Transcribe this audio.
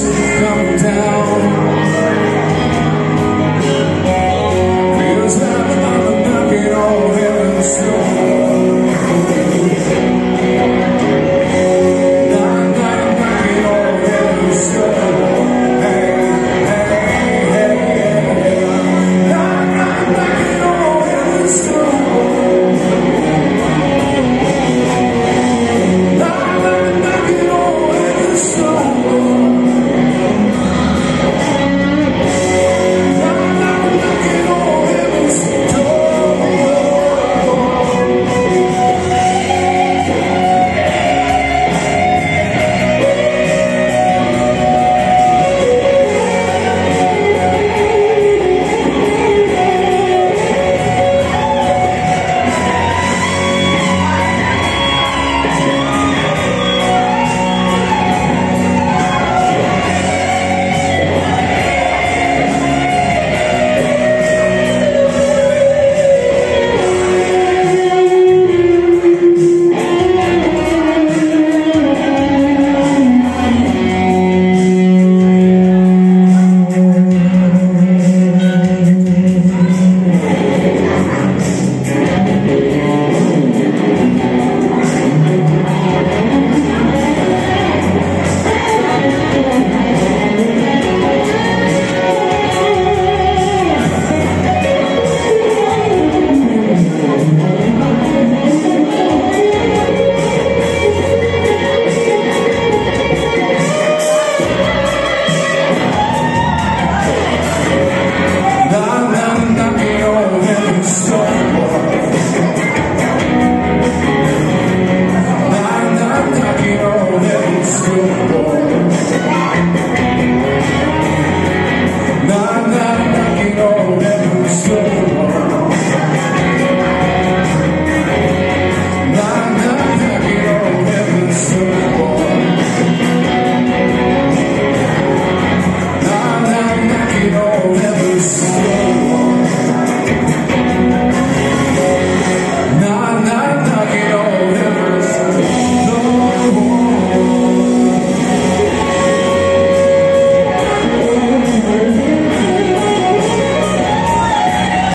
Yes.